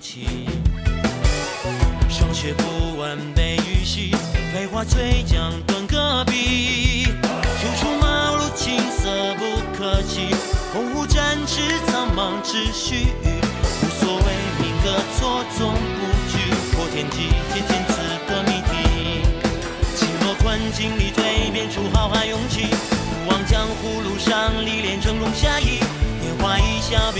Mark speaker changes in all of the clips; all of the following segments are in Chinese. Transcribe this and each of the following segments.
Speaker 1: 起。霜雪不完背语习，废话嘴讲断戈壁。初出茅庐青涩不可欺，鸿鹄展翅苍茫只须臾。无所谓命格错综不拘，破天机见天赐的谜题。轻若困境里蜕变出浩瀚勇气，不忘江湖路上历练峥嵘侠义。年华一笑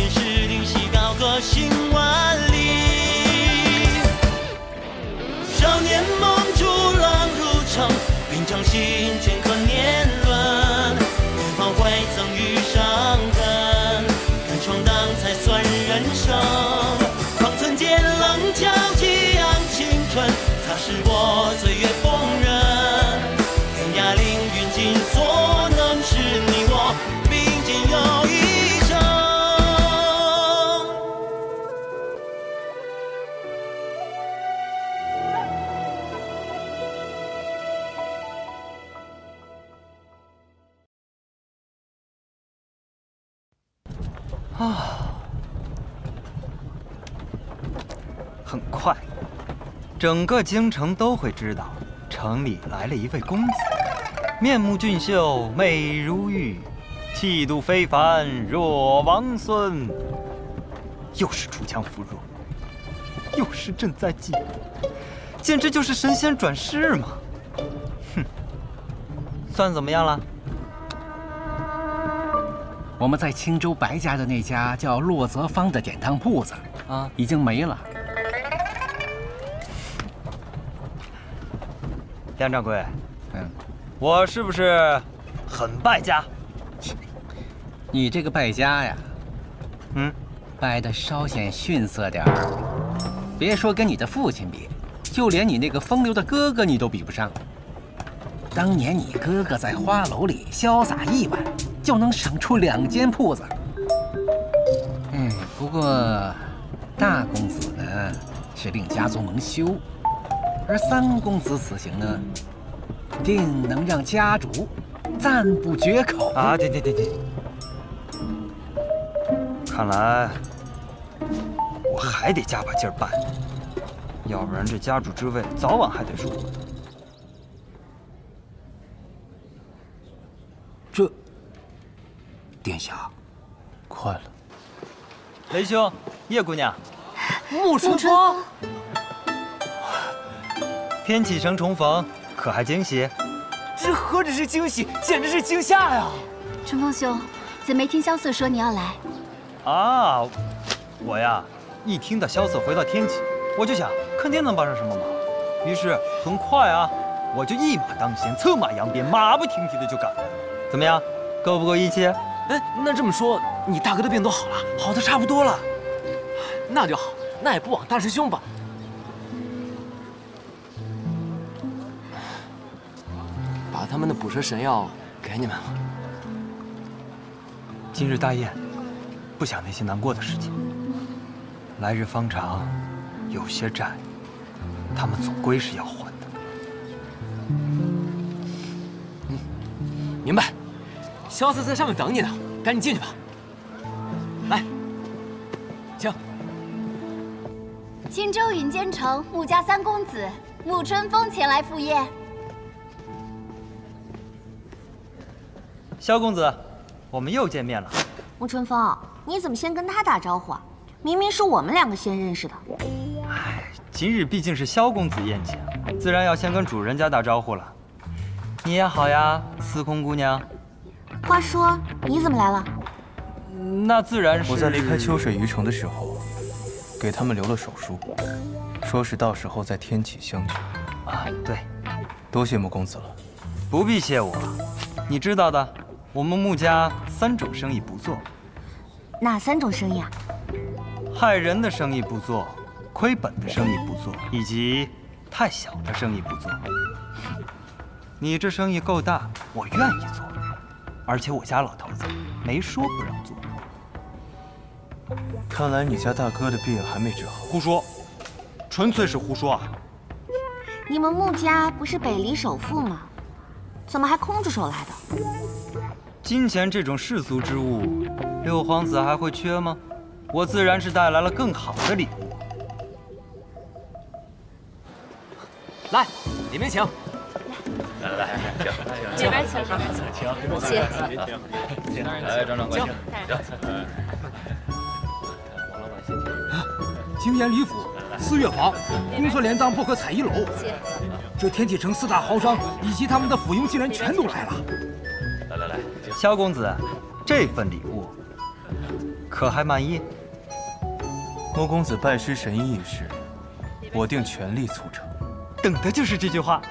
Speaker 1: 啊
Speaker 2: 很快，整个京城都会知道，城里来了一位公子，面目俊秀，美如玉，气度非凡，若王孙。又是锄强扶弱，又是赈灾济民，简直就是神仙转世嘛！哼，算怎么样了？
Speaker 3: 我们在青州白家的那家叫洛泽坊的典当铺子
Speaker 2: 啊，
Speaker 3: 已经没了。
Speaker 2: 梁掌柜，
Speaker 3: 嗯，
Speaker 2: 我是不是很败家？
Speaker 3: 你这个败家呀，
Speaker 2: 嗯，
Speaker 3: 败得稍显逊色点儿。别说跟你的父亲比，就连你那个风流的哥哥你都比不上。当年你哥哥在花楼里潇洒一晚，就能省出两间铺子。嗯，不过大公子呢是令家族蒙羞，而三公子此行呢，定能让家主赞不绝口
Speaker 2: 啊！对对对对！看来我还得加把劲儿办，要不然这家主之位早晚还得是
Speaker 4: 我的，殿下，快了。
Speaker 2: 雷兄，叶姑娘，
Speaker 4: 沐春风，
Speaker 2: 天启城重逢，可还惊喜？
Speaker 4: 这何止是惊喜，简直是惊吓呀！
Speaker 5: 春风兄，怎没听萧瑟说你要来？
Speaker 2: 啊，我呀，一听到萧瑟回到天启，我就想肯定能帮上什么忙，于是很快啊，我就一马当先，策马扬鞭，马不停蹄的就赶来了。怎么样，够不够义气？
Speaker 4: 哎，那这么说，你大哥的病都好了，好的差不多了。那就好，那也不枉大师兄吧。把他们的捕蛇神药给你们了。
Speaker 2: 今日大宴，不想那些难过的事情。来日方长，有些债，他们总归是要还的。
Speaker 4: 嗯明白。萧瑟在上面等你呢，赶紧进去吧。来，请。
Speaker 5: 青州云间城穆家三公子穆春风前来赴宴。
Speaker 2: 萧公子，我们又见面了。
Speaker 6: 穆春风，你怎么先跟他打招呼啊？明明是我们两个先认识的。
Speaker 2: 哎，今日毕竟是萧公子宴请，自然要先跟主人家打招呼了。你也好呀，司空姑娘。
Speaker 6: 话说你怎么来了？
Speaker 2: 那自然是
Speaker 7: 我在离开秋水渔城的时候，给他们留了手书，说是到时候在天启相聚。
Speaker 2: 啊，对，
Speaker 7: 多谢穆公子了。
Speaker 2: 不必谢我，你知道的，我们穆家三种生意不做。
Speaker 6: 哪三种生意啊？
Speaker 2: 害人的生意不做，亏本的生意不做，以及太小的生意不做。你这生意够大，我愿意做。而且我家老头子没说不让做
Speaker 7: 看来你家大哥的病还没治好。
Speaker 2: 胡说纯粹是胡说啊。
Speaker 6: 你们穆家不是北离首富吗？怎么还空着手来的？
Speaker 2: 金钱这种世俗之物六皇子还会缺吗？我自然是带来了更好的礼物。
Speaker 4: 来里面请。
Speaker 8: 来来来这边请，这边请，对不起。
Speaker 9: 来，掌掌关系。
Speaker 10: 京沿李府四月坊，公孙连当不可踩一楼。这天启城四大豪商以及他们的府庸竟然全都来了。
Speaker 9: 来来来，
Speaker 2: 萧公子，这份礼物可还满意？
Speaker 7: 穆公子拜师神医一事，我定全力促成。
Speaker 2: 等的就是这句话。